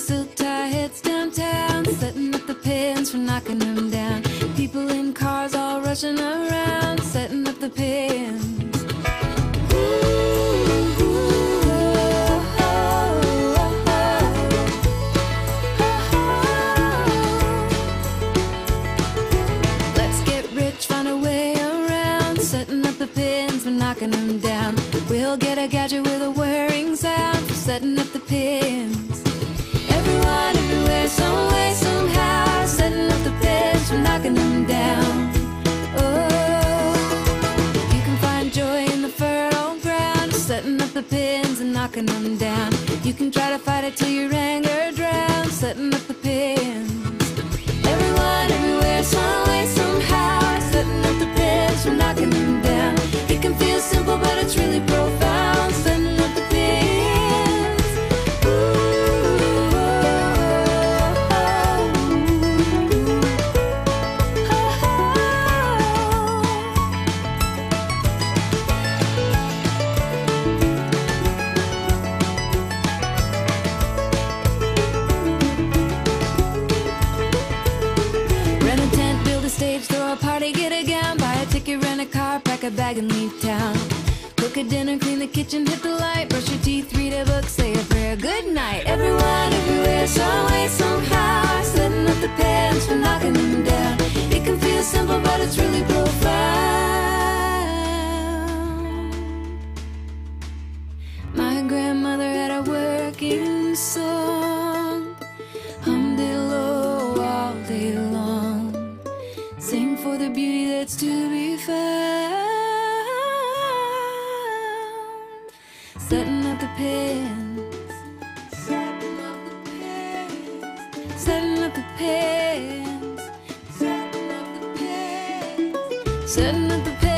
silk tie heads downtown, setting up the pins for knocking them down. People in cars all rushing around, setting up the pins. Ooh, ooh. Let's get rich, find a way around, setting up the pins for knocking them down. We'll get a gadget with a whirring sound for setting up the pins. Knocking them down. You can try to fight it till your anger drowns, setting up the party, get a gown, buy a ticket, rent a car, pack a bag and leave town. Cook a dinner, clean the kitchen, hit the light, brush your teeth, read a book, say a prayer, good night. Everyone, everywhere, some way, somehow, setting up the pans for knocking them down. It can feel simple, but it's really profound. My grandmother had a working song, beauty that's to be found. Setting up the pins. Setting up the pins. Setting up the pins. Setting up the pins. Setting up the